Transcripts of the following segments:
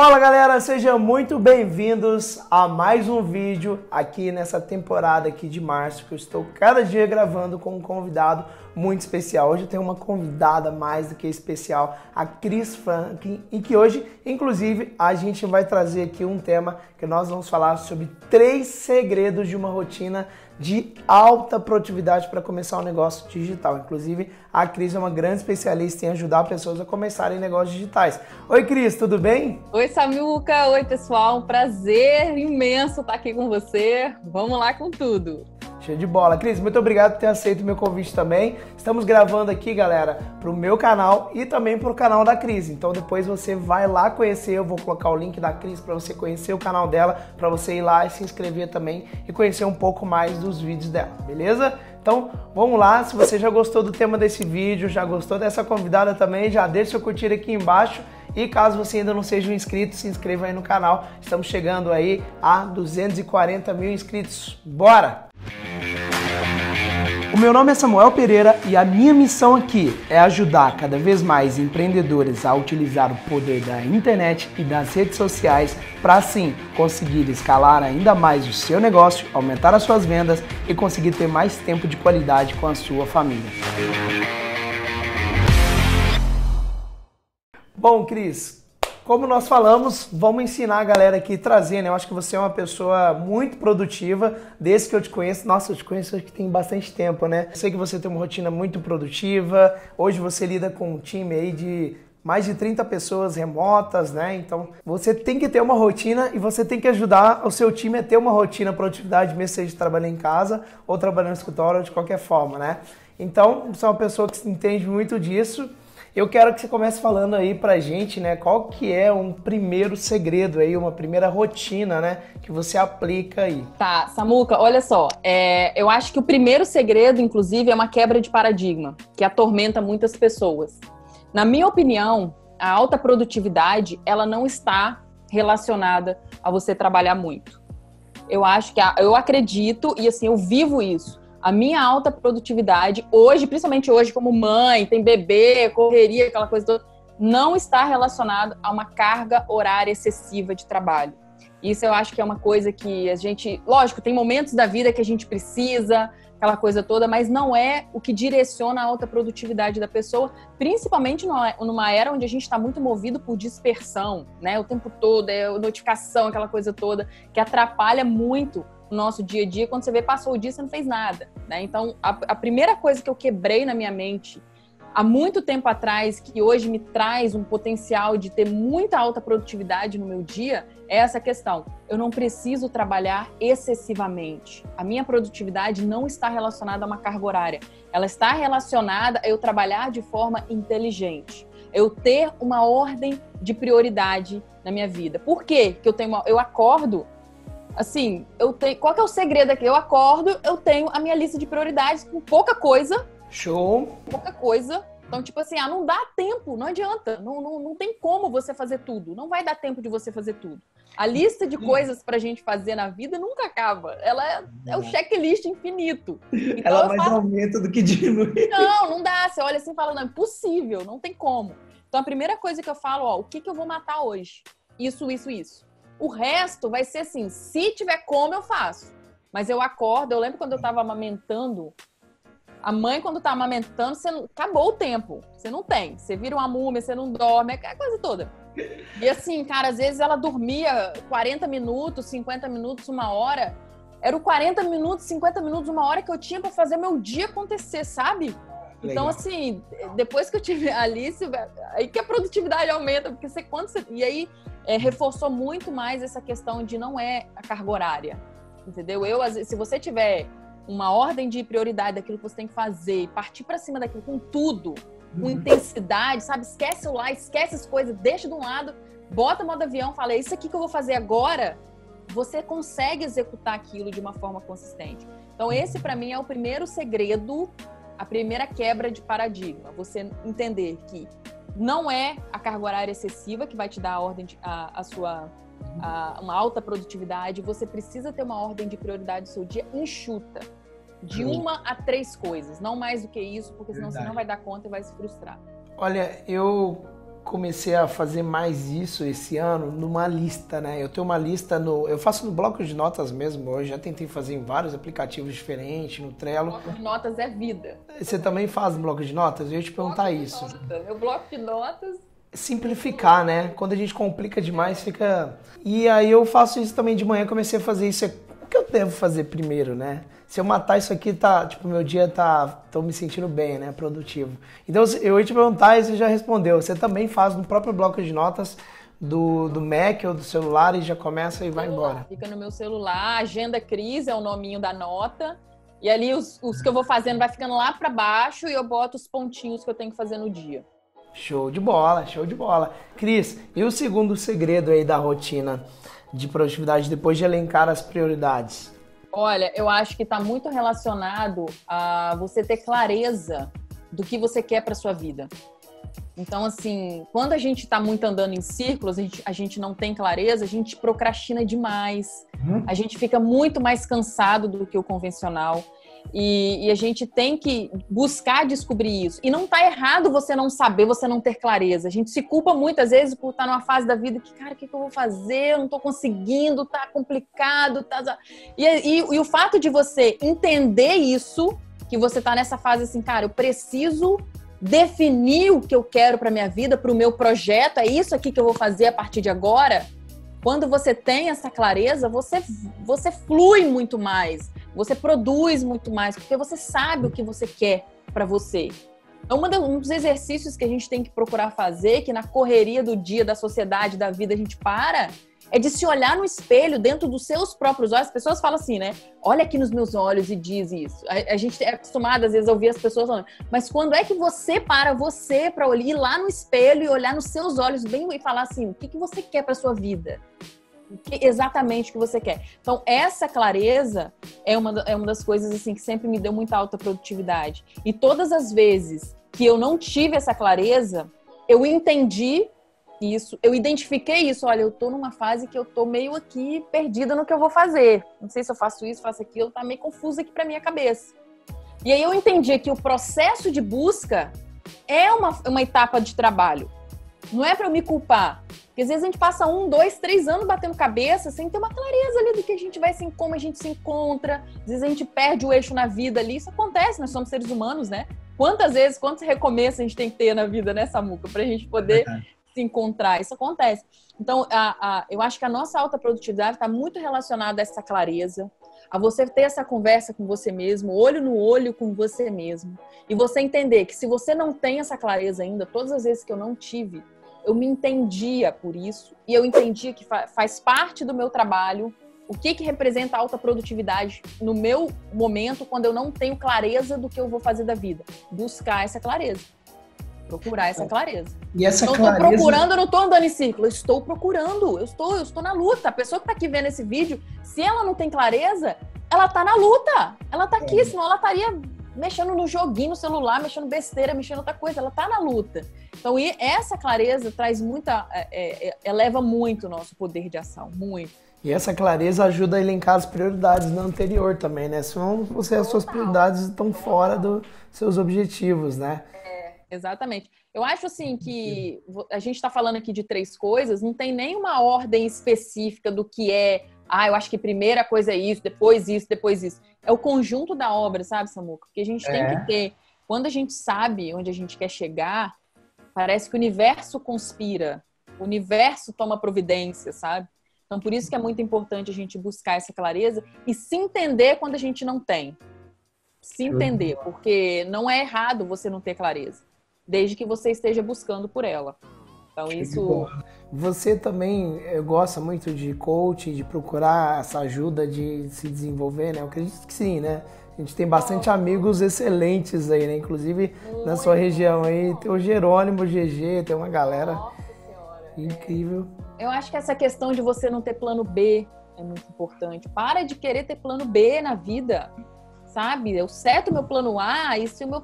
Fala galera, sejam muito bem-vindos a mais um vídeo aqui nessa temporada aqui de março que eu estou cada dia gravando com um convidado muito especial. Hoje eu tenho uma convidada mais do que especial, a Cris Franklin, e que hoje, inclusive, a gente vai trazer aqui um tema que nós vamos falar sobre três segredos de uma rotina de alta produtividade para começar um negócio digital. Inclusive, a Cris é uma grande especialista em ajudar pessoas a começarem negócios digitais. Oi, Cris, tudo bem? Oi, Samuca. Oi, pessoal. Um prazer imenso estar aqui com você. Vamos lá com tudo. Show de bola. Cris, muito obrigado por ter aceito meu convite também. Estamos gravando aqui, galera, para o meu canal e também para o canal da Cris. Então depois você vai lá conhecer, eu vou colocar o link da Cris para você conhecer o canal dela, para você ir lá e se inscrever também e conhecer um pouco mais dos vídeos dela, beleza? Então, vamos lá. Se você já gostou do tema desse vídeo, já gostou dessa convidada também, já deixa seu curtir aqui embaixo. E caso você ainda não seja um inscrito, se inscreva aí no canal. Estamos chegando aí a 240 mil inscritos. Bora! O meu nome é Samuel Pereira e a minha missão aqui é ajudar cada vez mais empreendedores a utilizar o poder da internet e das redes sociais para assim conseguir escalar ainda mais o seu negócio, aumentar as suas vendas e conseguir ter mais tempo de qualidade com a sua família. Bom, Cris, como nós falamos, vamos ensinar a galera aqui trazer, né? Eu acho que você é uma pessoa muito produtiva, desde que eu te conheço. Nossa, eu te conheço que tem bastante tempo, né? Eu sei que você tem uma rotina muito produtiva. Hoje você lida com um time aí de mais de 30 pessoas remotas, né? Então você tem que ter uma rotina e você tem que ajudar o seu time a ter uma rotina, produtividade, mesmo seja trabalhando em casa ou trabalhando no escritório de qualquer forma, né? Então, você é uma pessoa que entende muito disso eu quero que você comece falando aí pra gente, né, qual que é um primeiro segredo aí, uma primeira rotina, né, que você aplica aí. Tá, Samuca, olha só, é, eu acho que o primeiro segredo, inclusive, é uma quebra de paradigma, que atormenta muitas pessoas. Na minha opinião, a alta produtividade, ela não está relacionada a você trabalhar muito. Eu acho que, a, eu acredito, e assim, eu vivo isso, a minha alta produtividade, hoje, principalmente hoje, como mãe, tem bebê, correria, aquela coisa toda, não está relacionado a uma carga horária excessiva de trabalho. Isso eu acho que é uma coisa que a gente, lógico, tem momentos da vida que a gente precisa, aquela coisa toda, mas não é o que direciona a alta produtividade da pessoa, principalmente numa era onde a gente está muito movido por dispersão, né? O tempo todo, é notificação, aquela coisa toda, que atrapalha muito no nosso dia a dia, quando você vê, passou o dia, você não fez nada, né? Então, a, a primeira coisa que eu quebrei na minha mente há muito tempo atrás, que hoje me traz um potencial de ter muita alta produtividade no meu dia, é essa questão. Eu não preciso trabalhar excessivamente. A minha produtividade não está relacionada a uma carga horária. Ela está relacionada a eu trabalhar de forma inteligente. Eu ter uma ordem de prioridade na minha vida. Por quê? que eu tenho uma, eu acordo Assim, eu tenho. Qual que é o segredo aqui? Eu acordo, eu tenho a minha lista de prioridades com pouca coisa. Show! Pouca coisa. Então, tipo assim, ah, não dá tempo, não adianta. Não, não, não tem como você fazer tudo. Não vai dar tempo de você fazer tudo. A lista de coisas pra gente fazer na vida nunca acaba. Ela é, é o checklist infinito. Então, Ela mais falo, aumenta do que diminui. Não, não dá. Você olha assim e fala, não, é impossível, não tem como. Então, a primeira coisa que eu falo, ó, o que, que eu vou matar hoje? Isso, isso, isso. O resto vai ser assim, se tiver como, eu faço. Mas eu acordo, eu lembro quando eu tava amamentando, a mãe, quando tá amamentando, você não... acabou o tempo. Você não tem. Você vira uma múmia, você não dorme, é a coisa toda. E assim, cara, às vezes ela dormia 40 minutos, 50 minutos, uma hora. Era o 40 minutos, 50 minutos, uma hora que eu tinha para fazer meu dia acontecer, sabe? Então, assim, depois que eu tive a Alice, aí que a produtividade aumenta, porque você quando você. E aí é, reforçou muito mais essa questão de não é a carga horária. Entendeu? Eu, se você tiver uma ordem de prioridade daquilo que você tem que fazer, partir para cima daquilo com tudo, com uhum. intensidade, sabe? Esquece o lá, esquece as coisas, deixa de um lado, bota modo avião, fala, isso aqui que eu vou fazer agora, você consegue executar aquilo de uma forma consistente. Então, esse para mim é o primeiro segredo a primeira quebra de paradigma, você entender que não é a carga horária excessiva que vai te dar a ordem de, a, a sua a, uma alta produtividade, você precisa ter uma ordem de prioridade do seu dia enxuta. De uma a três coisas, não mais do que isso, porque senão Verdade. você não vai dar conta e vai se frustrar. Olha, eu comecei a fazer mais isso esse ano numa lista, né? Eu tenho uma lista no. Eu faço no bloco de notas mesmo. Eu já tentei fazer em vários aplicativos diferentes, no Trello. Bloco de notas é vida. Você também faz no bloco de notas? Eu ia te perguntar bloco isso. Nota. Meu bloco de notas. Simplificar, né? Quando a gente complica demais, fica. E aí eu faço isso também de manhã, comecei a fazer isso. O que eu devo fazer primeiro, né? se eu matar isso aqui, tá, tipo, meu dia tá, tô me sentindo bem, né, produtivo. Então, eu ia te perguntar e você já respondeu. Você também faz no próprio bloco de notas do, do Mac ou do celular e já começa e vai embora. Fica no meu celular, Agenda Cris é o nominho da nota. E ali os, os que eu vou fazendo vai ficando lá para baixo e eu boto os pontinhos que eu tenho que fazer no dia. Show de bola, show de bola. Cris, e o segundo segredo aí da rotina de produtividade depois de elencar as prioridades? Olha, eu acho que está muito relacionado a você ter clareza do que você quer para sua vida. Então, assim, quando a gente está muito andando em círculos, a gente, a gente, não tem clareza, a gente procrastina demais. Uhum. A gente fica muito mais cansado do que o convencional. E, e, a gente tem que buscar descobrir isso. E não tá errado você não saber, você não ter clareza. A gente se culpa muitas vezes por estar tá numa fase da vida que, cara, o que, que eu vou fazer? Eu não tô conseguindo, tá complicado. Tá... E, e, e o fato de você entender isso, que você tá nessa fase assim, cara, eu preciso definir o que eu quero para minha vida, para o meu projeto, é isso aqui que eu vou fazer a partir de agora. Quando você tem essa clareza, você, você flui muito mais você produz muito mais, porque você sabe o que você quer para você. Então, um dos exercícios que a gente tem que procurar fazer, que na correria do dia, da sociedade, da vida, a gente para, é de se olhar no espelho dentro dos seus próprios olhos. As pessoas falam assim, né? Olha aqui nos meus olhos e diz isso. A, a gente é acostumado, às vezes, a ouvir as pessoas falando, mas quando é que você para você para ir lá no espelho e olhar nos seus olhos bem e falar assim, o que, que você quer para sua vida? Que, exatamente o que você quer. Então, essa clareza é uma, é uma das coisas assim que sempre me deu muita alta produtividade. E todas as vezes que eu não tive essa clareza, eu entendi isso, eu identifiquei isso. Olha, eu tô numa fase que eu tô meio aqui perdida no que eu vou fazer. Não sei se eu faço isso, faço aquilo, tá meio confuso aqui para minha cabeça. E aí eu entendi que o processo de busca é uma, uma etapa de trabalho. Não é para eu me culpar. Porque às vezes a gente passa um, dois, três anos batendo cabeça sem ter uma clareza ali do que a gente vai se como a gente se encontra. Às vezes a gente perde o eixo na vida ali. Isso acontece, nós somos seres humanos, né? Quantas vezes, quantos recomeços a gente tem que ter na vida, né, Samuca? Pra gente poder é se encontrar. Isso acontece. Então, a, a, eu acho que a nossa alta produtividade está muito relacionada a essa clareza, a você ter essa conversa com você mesmo, olho no olho com você mesmo, e você entender que se você não tem essa clareza ainda, todas as vezes que eu não tive, eu me entendia por isso e eu entendia que faz parte do meu trabalho o que, que representa alta produtividade no meu momento quando eu não tenho clareza do que eu vou fazer da vida. Buscar essa clareza. Procurar essa clareza. E essa então, clareza... estou procurando, eu não estou andando em círculo, eu estou procurando, eu estou, eu estou na luta. A pessoa que está aqui vendo esse vídeo, se ela não tem clareza, ela está na luta. Ela está aqui, é. senão ela estaria mexendo no joguinho no celular, mexendo besteira, mexendo outra coisa. Ela está na luta. Então, e essa clareza traz muita, é, é, é, eleva muito o nosso poder de ação, muito. E essa clareza ajuda a elencar as prioridades no anterior também, né? Senão você, as suas prioridades estão fora dos seus objetivos, né? É, exatamente. Eu acho assim que a gente está falando aqui de três coisas, não tem nenhuma ordem específica do que é. Ah, eu acho que primeira coisa é isso, depois isso, depois isso. É o conjunto da obra, sabe, Samuca? Porque a gente tem é. que ter. Quando a gente sabe onde a gente quer chegar, Parece que o universo conspira, o universo toma providência, sabe? Então, por isso que é muito importante a gente buscar essa clareza e se entender quando a gente não tem. Se entender, porque não é errado você não ter clareza, desde que você esteja buscando por ela. Então, isso. Você também eh, gosta muito de coaching, de procurar essa ajuda de se desenvolver, né? Eu acredito que sim, né? A gente tem bastante amigos excelentes aí, né? Inclusive na sua região aí tem o Jerônimo, o GG, tem uma galera incrível. Eu acho que essa questão de você não ter plano B é muito importante. Para de querer ter plano B na vida, sabe? Eu seto meu plano A e se o meu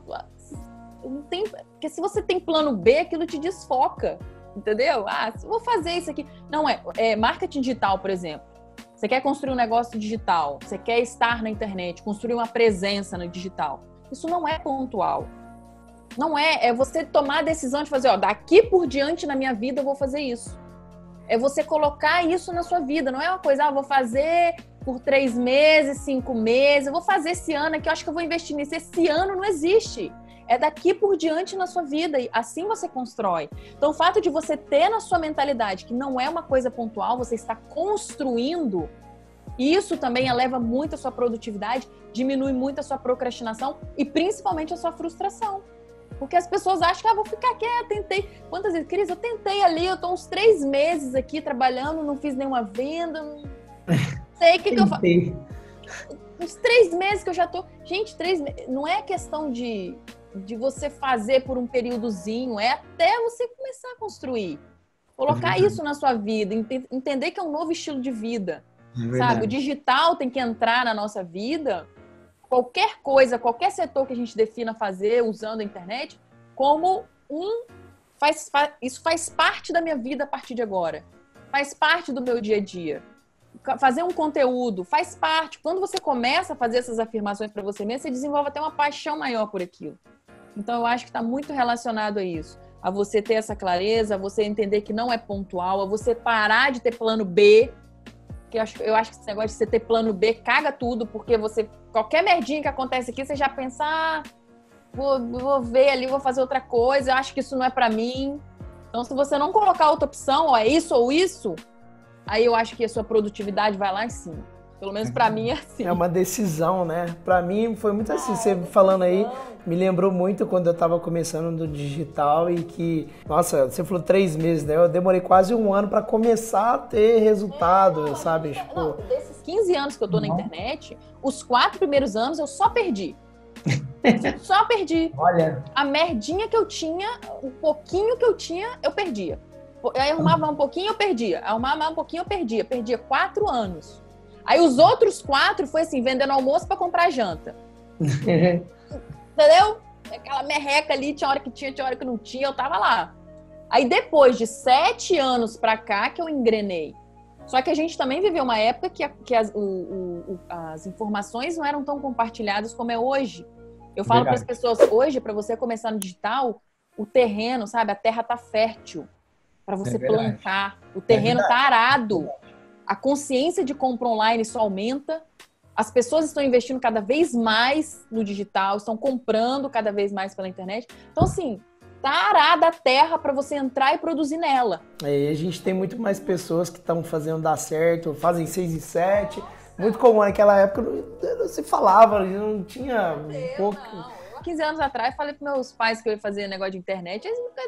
não tem, porque se você tem plano B, aquilo te desfoca, entendeu? Ah, vou fazer isso aqui. Não é, é marketing digital, por exemplo. Você quer construir um negócio digital, você quer estar na internet, construir uma presença no digital. Isso não é pontual. Não é, é você tomar a decisão de fazer, ó, daqui por diante na minha vida eu vou fazer isso. É você colocar isso na sua vida, não é uma coisa, ah, vou fazer por três meses, cinco meses, eu vou fazer esse ano aqui, eu acho que eu vou investir nisso. Esse ano não existe. É daqui por diante na sua vida, e assim você constrói. Então, o fato de você ter na sua mentalidade que não é uma coisa pontual, você está construindo, isso também eleva muito a sua produtividade, diminui muito a sua procrastinação e principalmente a sua frustração. Porque as pessoas acham que ah, vou ficar quieta, tentei. Quantas vezes, Cris, eu tentei ali, eu tô uns três meses aqui trabalhando, não fiz nenhuma venda, não sei o que, que eu faço. Uns três meses que eu já tô. Gente, três meses. Não é questão de, de você fazer por um períodozinho, é até você começar a construir. Colocar uhum. isso na sua vida, ent entender que é um novo estilo de vida. É sabe? O digital tem que entrar na nossa vida qualquer coisa, qualquer setor que a gente defina fazer usando a internet, como um. Faz, faz, isso faz parte da minha vida a partir de agora. Faz parte do meu dia a dia. Fazer um conteúdo faz parte. Quando você começa a fazer essas afirmações para você mesmo, você desenvolve até uma paixão maior por aquilo. Então, eu acho que está muito relacionado a isso. A você ter essa clareza, a você entender que não é pontual, a você parar de ter plano B, que eu acho, eu acho que esse negócio de você ter plano B caga tudo, porque você. Qualquer merdinha que acontece aqui, você já pensa, ah, vou, vou ver ali, vou fazer outra coisa, eu acho que isso não é para mim. Então, se você não colocar outra opção, ó, é isso ou isso, aí eu acho que a sua produtividade vai lá em cima. Pelo menos para mim é assim. É uma decisão, né? Para mim foi muito assim, você falando aí, me lembrou muito quando eu tava começando no digital e que, nossa, você falou três meses, né? Eu demorei quase um ano para começar a ter resultado, é, não, sabe? Tipo... Não, desses 15 anos que eu tô na internet, os quatro primeiros anos eu só perdi. só perdi. Olha. A merdinha que eu tinha, o pouquinho que eu tinha, eu perdia. Eu arrumava um pouquinho, eu perdia. Arrumava um pouquinho, eu perdia. Perdia quatro anos. Aí os outros quatro foi assim, vendendo almoço para comprar janta. Entendeu? Aquela merreca ali, tinha hora que tinha, tinha hora que não tinha, eu tava lá. Aí depois de sete anos pra cá que eu engrenei. Só que a gente também viveu uma época que, a, que as, o, o, as, informações não eram tão compartilhadas como é hoje. Eu falo para as pessoas, hoje, para você começar no digital, o terreno, sabe? A terra tá fértil para você é plantar. O terreno é tá arado a consciência de compra online só aumenta, as pessoas estão investindo cada vez mais no digital, estão comprando cada vez mais pela internet. Então, assim, tá arada a terra para você entrar e produzir nela. É, a gente tem muito mais pessoas que estão fazendo dar certo, fazem seis e sete. Muito comum naquela época, não, não se falava, não tinha um pouco. Não. 15 anos atrás, falei para meus pais que eu ia fazer negócio de internet, eles nunca.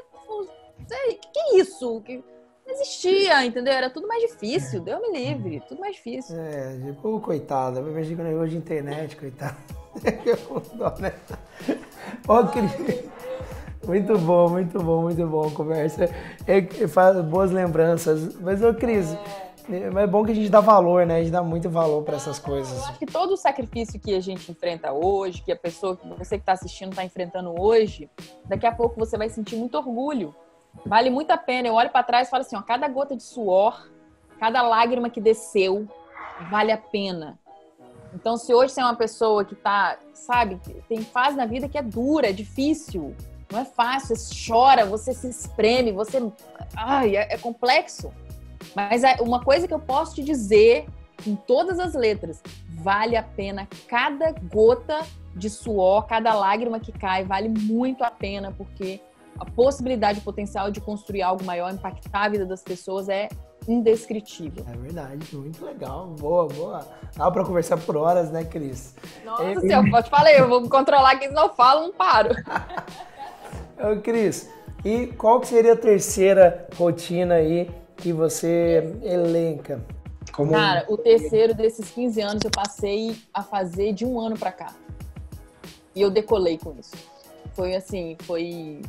Sei, que, que é isso? Que, não existia, entendeu? Era tudo mais difícil, Deus me livre, tudo mais difícil. É, tipo, coitada, eu imagino negócio de internet, coitado. né? Ô, Cris. Muito bom, muito bom, muito bom. Conversa. É, faz boas lembranças. Mas, ô, Cris, é bom que a gente dá valor, né? A gente dá muito valor para essas coisas. Eu acho que todo o sacrifício que a gente enfrenta hoje, que a pessoa, que você que está assistindo está enfrentando hoje, daqui a pouco você vai sentir muito orgulho Vale muito a pena. Eu olho para trás e falo assim: ó, cada gota de suor, cada lágrima que desceu, vale a pena. Então, se hoje você é uma pessoa que tá, sabe, tem fase na vida que é dura, é difícil, não é fácil, você chora, você se espreme, você. Ai, é, é complexo. Mas é uma coisa que eu posso te dizer em todas as letras: vale a pena cada gota de suor, cada lágrima que cai, vale muito a pena, porque a possibilidade, potencial de construir algo maior, impactar a vida das pessoas é indescritível. É verdade, muito legal. Boa, boa. Dá para conversar por horas, né, Cris? Nossa é, senhora, eu te falei, eu vou controlar que não falo, não paro. Ô, Cris, e qual que seria a terceira rotina aí que você elenca? Como... Cara, o terceiro desses 15 anos eu passei a fazer de um ano para cá. E eu decolei com isso. Foi assim, foi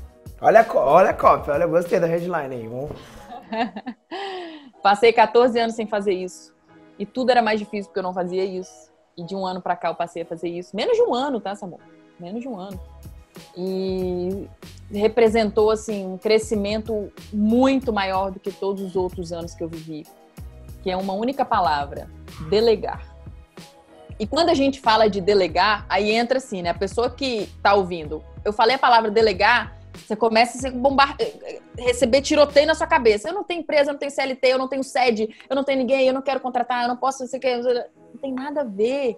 Olha, olha a cópia, olha, gostei da headline aí. Vamos... Passei 14 anos sem fazer isso. E tudo era mais difícil porque eu não fazia isso. E de um ano para cá eu passei a fazer isso. Menos de um ano, tá, Samuel? Menos de um ano. E representou, assim, um crescimento muito maior do que todos os outros anos que eu vivi. Que é uma única palavra: delegar. E quando a gente fala de delegar, aí entra assim, né? A pessoa que tá ouvindo, eu falei a palavra delegar, você começa a bombar... receber tiroteio na sua cabeça. Eu não tenho empresa, eu não tenho CLT, eu não tenho sede, eu não tenho ninguém, eu não quero contratar, eu não posso, não que. Não tem nada a ver.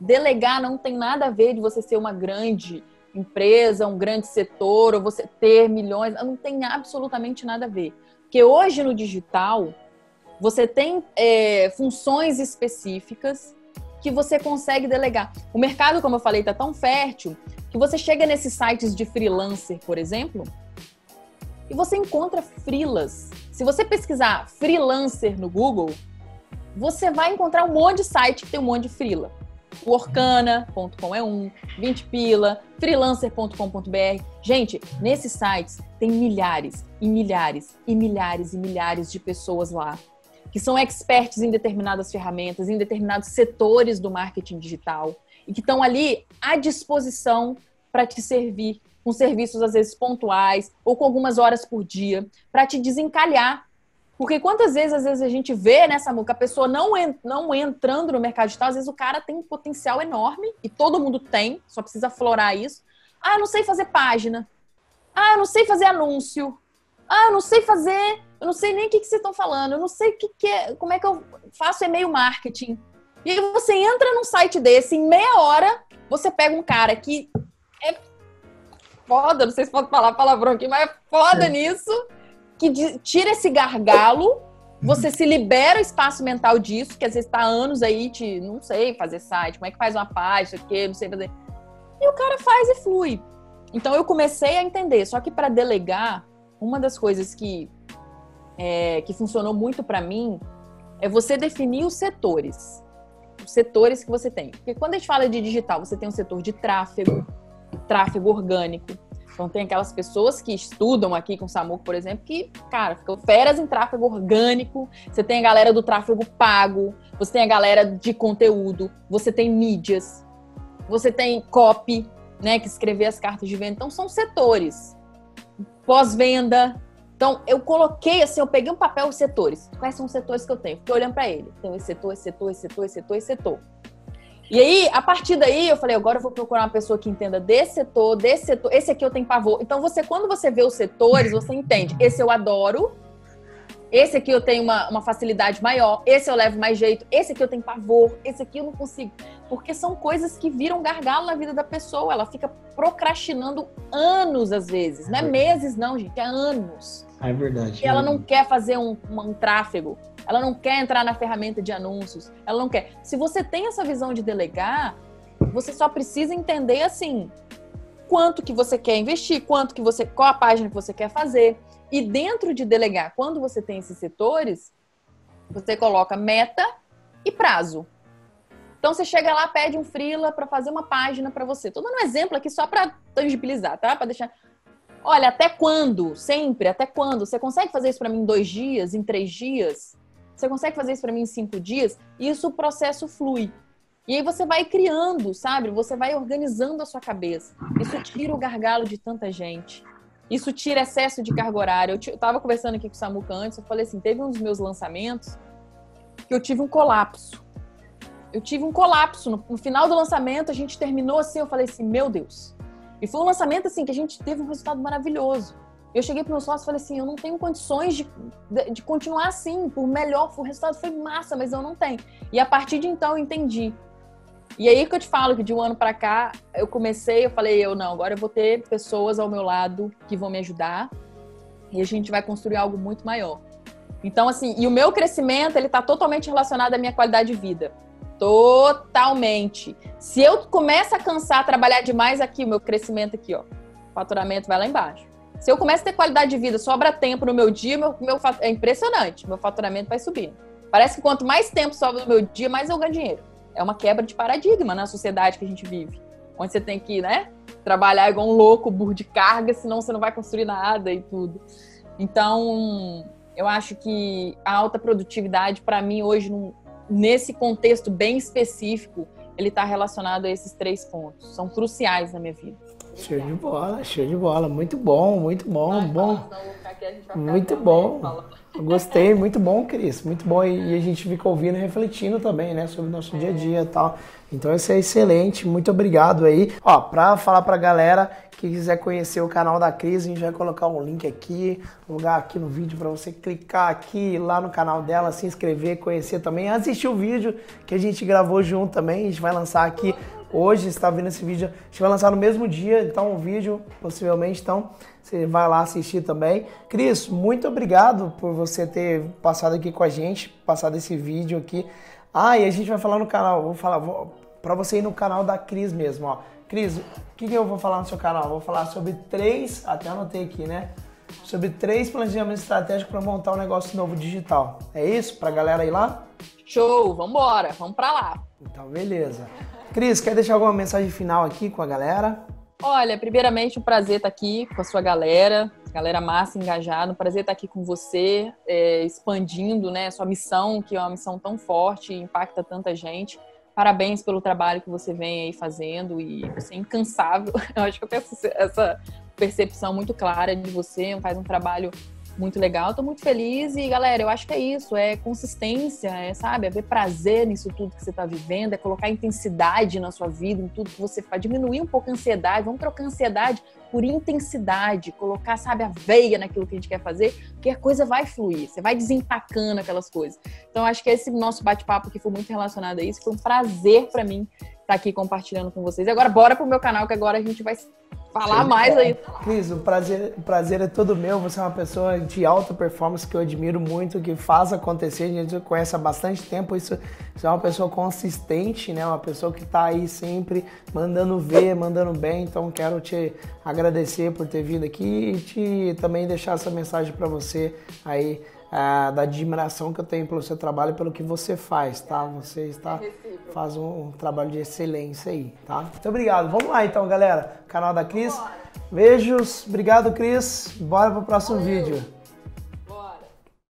Delegar não tem nada a ver de você ser uma grande empresa, um grande setor, ou você ter milhões. Não tem absolutamente nada a ver. Porque hoje no digital, você tem é, funções específicas que você consegue delegar. O mercado, como eu falei, está tão fértil que você chega nesses sites de freelancer, por exemplo, e você encontra freelas. Se você pesquisar freelancer no Google, você vai encontrar um monte de site que tem um monte de freela. O Orkana.com é um, 20 pila, freelancer.com.br. Gente, nesses sites tem milhares e milhares e milhares e milhares de pessoas lá que são experts em determinadas ferramentas, em determinados setores do marketing digital e que estão ali à disposição para te servir com serviços às vezes pontuais ou com algumas horas por dia para te desencalhar. Porque quantas vezes às vezes a gente vê nessa música a pessoa não, não entrando no mercado digital, às vezes o cara tem um potencial enorme e todo mundo tem, só precisa florar isso. Ah, eu não sei fazer página. Ah, eu não sei fazer anúncio. Ah, eu não sei fazer eu não sei nem o que, que vocês estão falando, eu não sei o que, que é, como é que eu faço e-mail marketing. E aí você entra num site desse, em meia hora, você pega um cara que é foda, não sei se pode falar palavrão aqui, mas é foda é. nisso, que tira esse gargalo, você se libera o espaço mental disso, que às vezes está anos aí, te, não sei fazer site, como é que faz uma página, o que, não sei fazer. E o cara faz e flui. Então eu comecei a entender, só que para delegar, uma das coisas que é, que funcionou muito para mim é você definir os setores. Os setores que você tem. Porque quando a gente fala de digital, você tem um setor de tráfego, tráfego orgânico. Então tem aquelas pessoas que estudam aqui com o Samuco, por exemplo, que, cara, ficam feras em tráfego orgânico. Você tem a galera do tráfego pago, você tem a galera de conteúdo, você tem mídias, você tem copy, né, que escrever as cartas de venda. Então são setores. Pós-venda, então, eu coloquei assim, eu peguei um papel os setores. Quais são os setores que eu tenho? Fiquei olhando para ele. Então, esse setor, esse setor, esse setor, esse setor, esse setor. E aí, a partir daí, eu falei, agora eu vou procurar uma pessoa que entenda desse setor, desse setor, esse aqui eu tenho pavor. Então, você, quando você vê os setores, você entende. Esse eu adoro, esse aqui eu tenho uma, uma facilidade maior, esse eu levo mais jeito, esse aqui eu tenho pavor, esse aqui eu não consigo. Porque são coisas que viram gargalo na vida da pessoa. Ela fica procrastinando anos, às vezes. Não é meses, não, gente, é anos. É verdade. E ela não quer fazer um, um, tráfego, ela não quer entrar na ferramenta de anúncios, ela não quer. Se você tem essa visão de delegar, você só precisa entender assim quanto que você quer investir, quanto que você, qual a página que você quer fazer. E dentro de delegar, quando você tem esses setores, você coloca meta e prazo. Então você chega lá, pede um freela para fazer uma página para você. Tô dando um exemplo aqui só para tangibilizar, tá? Para deixar Olha, até quando? Sempre, até quando? Você consegue fazer isso para mim em dois dias, em três dias? Você consegue fazer isso para mim em cinco dias? Isso o processo flui. E aí você vai criando, sabe? Você vai organizando a sua cabeça. Isso tira o gargalo de tanta gente. Isso tira excesso de carga horária. Eu, eu tava conversando aqui com o Samuca antes, eu falei assim, teve um dos meus lançamentos que eu tive um colapso. Eu tive um colapso. No, no final do lançamento, a gente terminou assim, eu falei assim, meu Deus, e foi um lançamento assim que a gente teve um resultado maravilhoso. Eu cheguei para meu sócio e falei assim: eu não tenho condições de, de, de, continuar assim, por melhor, o resultado foi massa, mas eu não tenho. E a partir de então eu entendi. E aí que eu te falo que de um ano para cá eu comecei, eu falei: eu não, agora eu vou ter pessoas ao meu lado que vão me ajudar e a gente vai construir algo muito maior. Então, assim, e o meu crescimento ele está totalmente relacionado à minha qualidade de vida. Totalmente. Se eu começo a cansar, trabalhar demais aqui, o meu crescimento aqui, ó, faturamento vai lá embaixo. Se eu começo a ter qualidade de vida, sobra tempo no meu dia, meu, meu é impressionante, meu faturamento vai subindo. Parece que quanto mais tempo sobra no meu dia, mais eu ganho dinheiro. É uma quebra de paradigma na sociedade que a gente vive. Onde você tem que, né, trabalhar igual um louco, burro de carga, senão você não vai construir nada e tudo. Então, eu acho que a alta produtividade, para mim, hoje, não, nesse contexto bem específico, ele está relacionado a esses três pontos. São cruciais na minha vida. Show de bola, show de bola. Muito bom, muito bom, bom. muito bom. Gostei, muito bom, Cris. Muito bom. E a gente fica ouvindo e refletindo também, né? Sobre o nosso dia a dia e tal. Então isso é excelente. Muito obrigado aí. Ó, pra falar pra galera que quiser conhecer o canal da Cris, a gente vai colocar um link aqui, lugar aqui no vídeo para você clicar aqui lá no canal dela, se inscrever, conhecer também, assistir o vídeo que a gente gravou junto também. A gente vai lançar aqui hoje, está vendo esse vídeo, a gente vai lançar no mesmo dia, então o vídeo possivelmente, então você vai lá assistir também. Cris, muito obrigado por você ter passado aqui com a gente, passado esse vídeo aqui. Ah, e a gente vai falar no canal, vou falar para você ir no canal da Cris mesmo, ó. Cris, o que, que eu vou falar no seu canal? Vou falar sobre três, até anotei aqui, né? Sobre três planejamentos estratégicos para montar um negócio novo digital. É isso? Para a galera ir lá? Show, vambora, vamos para lá. Então, beleza. Cris, quer deixar alguma mensagem final aqui com a galera? Olha, primeiramente, um prazer estar aqui com a sua galera, galera massa, engajada. Um prazer estar aqui com você, é, expandindo né, sua missão, que é uma missão tão forte e impacta tanta gente. Parabéns pelo trabalho que você vem aí fazendo e você é incansável. Eu acho que eu tenho essa percepção muito clara de você, faz um trabalho muito legal. Tô muito feliz e, galera, eu acho que é isso, é consistência, é, sabe, é ver prazer nisso tudo que você tá vivendo, é colocar intensidade na sua vida, em tudo que você faz, diminuir um pouco a ansiedade, vamos trocar ansiedade por intensidade, colocar, sabe, a veia naquilo que a gente quer fazer, porque a coisa vai fluir, você vai desempacando aquelas coisas. Então, acho que esse nosso bate-papo aqui foi muito relacionado a isso, foi um prazer para mim estar aqui compartilhando com vocês. E agora, bora pro meu canal, que agora a gente vai falar mais aí. Cris, o prazer, o prazer é todo meu. Você é uma pessoa de alta performance que eu admiro muito, que faz acontecer. A gente conhece há bastante tempo. Isso, você é uma pessoa consistente, né? Uma pessoa que está aí sempre mandando ver, mandando bem. Então, quero te agradecer por ter vindo aqui e te também deixar essa mensagem para você aí é, da admiração que eu tenho pelo seu trabalho e pelo que você faz, tá? Você está faz um, um, trabalho de excelência aí, tá? Muito obrigado. Vamos lá então, galera. Canal da Cris. Beijos. Obrigado, Cris. Bora pro próximo Valeu. vídeo.